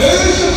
Asia